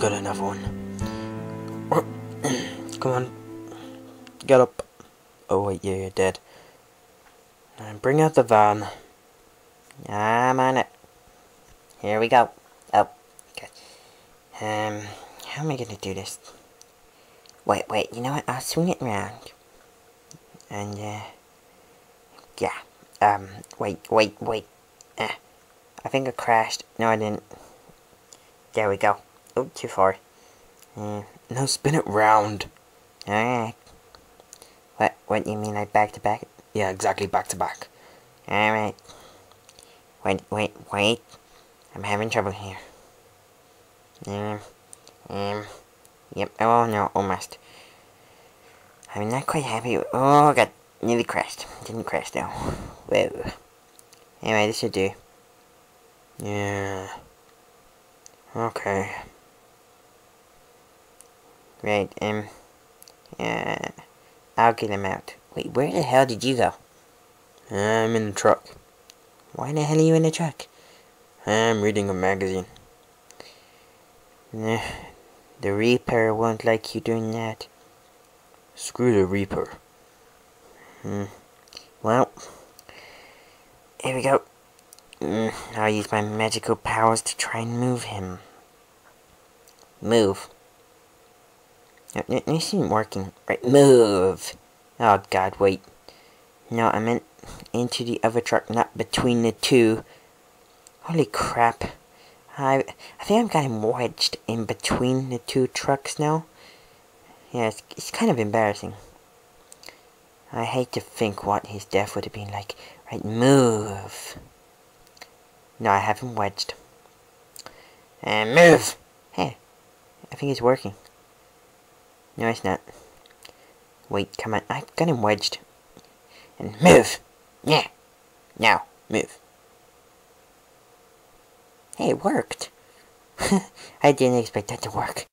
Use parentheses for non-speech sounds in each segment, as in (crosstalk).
Got another one. (clears throat) Come on. Get up. Oh wait, yeah, you're dead. And bring out the van. I'm on it. Here we go. Oh, good. Um, how am I gonna do this? Wait, wait, you know what? I'll swing it around. And, uh, yeah. Um, wait, wait, wait. Uh, I think I crashed. No, I didn't. There we go. Oh, too far. Uh, no, spin it round. Alright. What, what, you mean like back to back? Yeah, exactly, back to back. Alright. Wait, wait, wait. I'm having trouble here. Um, um, yep, oh no, almost. I'm not quite happy. Oh, got nearly crashed. Didn't crash though. Whoa. Anyway, this should do. Yeah. Okay. Right, um, yeah, I'll get him out. Wait, where the hell did you go? I'm in the truck. Why the hell are you in the truck? I'm reading a magazine. Nah, the Reaper won't like you doing that. Screw the Reaper. Hmm. Well, here we go. Mm, I'll use my magical powers to try and move him. Move. This isn't working. Right, move! Oh god, wait. No, I meant into the other truck, not between the two. Holy crap. I, I think I'm getting wedged in between the two trucks now. Yeah, it's, it's kind of embarrassing. I hate to think what his death would have been like. Right, move. No, I have him wedged. And move! Hey, I think it's working. No, it's not. Wait, come on. I've got him wedged. And move! Yeah! Now, move. Hey, it worked. (laughs) I didn't expect that to work.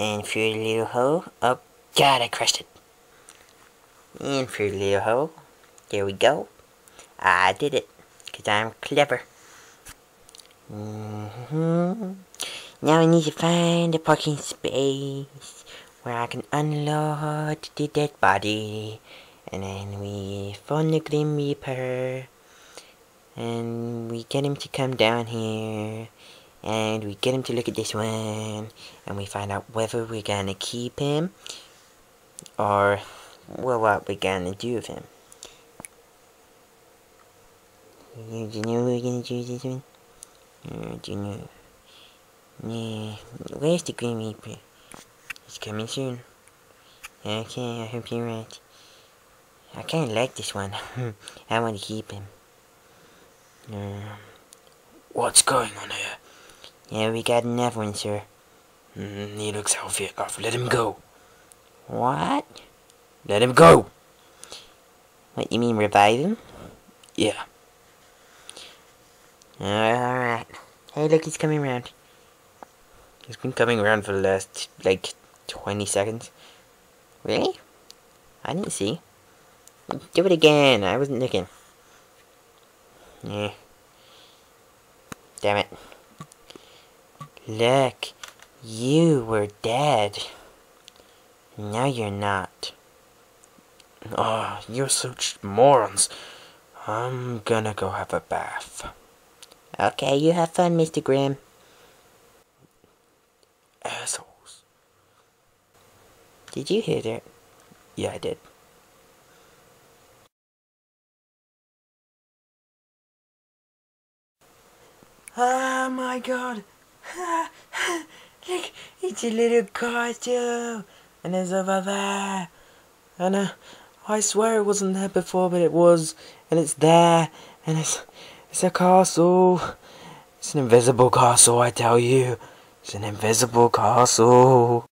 And through the little hole. Oh, God, I crushed it. And through the little hole. There we go. I did it. Because I'm clever. Mm -hmm. Now I need to find a parking space where I can unload the dead body. And then we phone the Grim Reaper. And we get him to come down here and we get him to look at this one and we find out whether we're gonna keep him or well what we're gonna do with him do you know we're gonna do this one? Uh, do you know? Yeah, where's the Grim Reaper? It's coming soon. Okay, I hope you're right. I kinda like this one. (laughs) I want to keep him. Uh, what's going on here? Yeah, we got another one, sir. Mm, he looks healthy enough. Let him go. What? Let him go. What, you mean revive him? Yeah. Alright. Hey, look, he's coming around. He's been coming around for the last, like, 20 seconds. Really? I didn't see. Do it again. I wasn't looking. Yeah. Damn it. Look, you were dead. Now you're not. Oh, you're such morons. I'm gonna go have a bath. Okay, you have fun, Mr. Grimm. Assholes. Did you hear that? Yeah, I did. Oh my god! (sighs) Look, it's a little castle, and it's over there. And uh, I swear it wasn't there before, but it was, and it's there, and it's it's a castle. It's an invisible castle, I tell you. It's an invisible castle.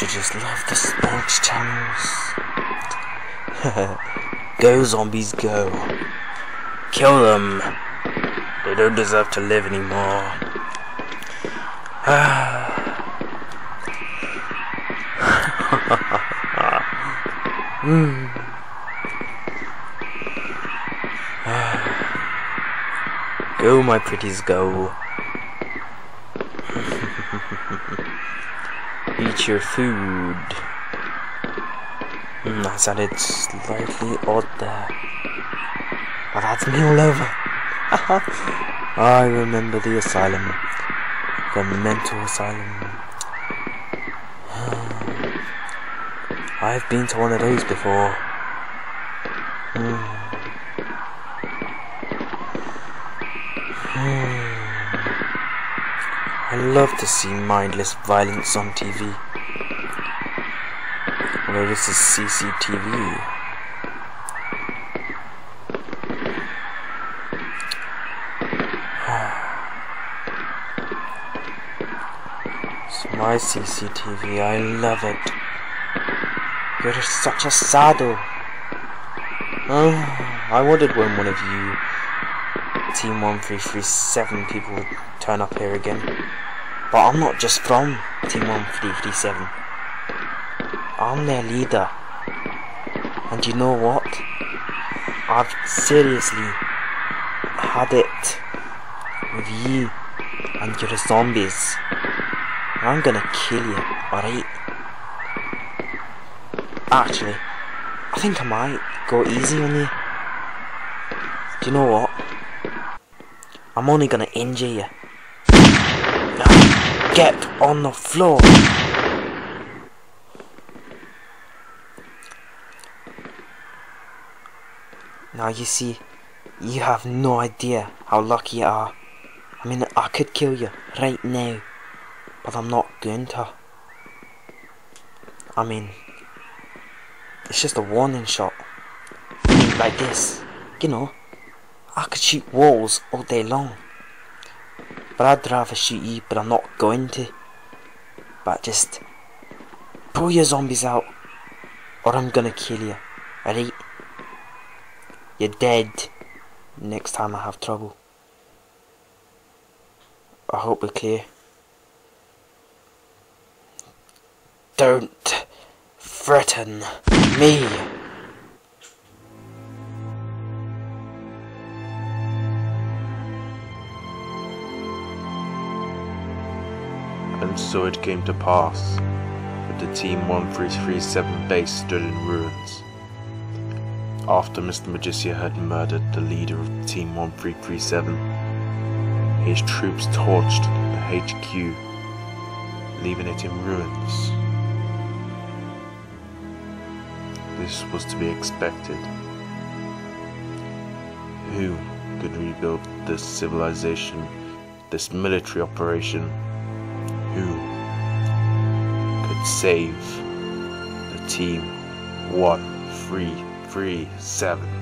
Love the sports channels. (laughs) go zombies go. Kill them. They don't deserve to live anymore. (sighs) (sighs) mm. (sighs) go, my pretties, go. Eat your food. Mm, I sounded slightly odd there. But that's me all over. (laughs) I remember the asylum. The mental asylum. (sighs) I've been to one of those before. Mm. I love to see mindless violence on TV. Although this is CCTV. It's my CCTV, I love it. You're such a saddle. Oh, I wondered when one of you Team 1337 people would turn up here again. But I'm not just from Team 1337. I'm their leader. And you know what? I've seriously had it with you and your zombies. I'm gonna kill you, alright? Actually, I think I might go easy on you. Do you know what? I'm only gonna injure you. Now, get on the floor. Now you see, you have no idea how lucky you are. I mean, I could kill you right now, but I'm not going to. I mean, it's just a warning shot. Like this, you know. I could shoot walls all day long. But I'd rather shoot you, but I'm not going to. But just pull your zombies out, or I'm gonna kill you. Alright? You're dead next time I have trouble. I hope we're clear. Don't threaten me. So it came to pass that the Team 1337 base stood in ruins. After Mr. Magicia had murdered the leader of Team 1337, his troops torched the HQ, leaving it in ruins. This was to be expected. Who could rebuild this civilization, this military operation? Who could save the team 1337?